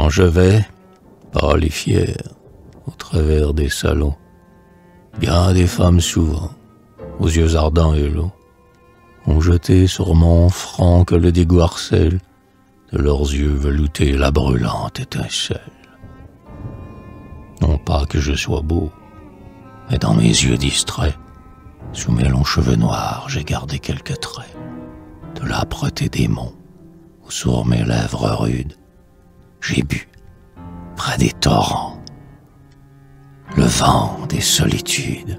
Quand je vais, pâle et fier, au travers des salons, bien des femmes souvent, aux yeux ardents et lourds, ont jeté sur mon front que le dégoût de leurs yeux veloutés la brûlante étincelle. Non pas que je sois beau, mais dans mes yeux distraits, sous mes longs cheveux noirs, j'ai gardé quelques traits de l'âpreté des monts, où sur mes lèvres rudes, j'ai bu, près des torrents, le vent des solitudes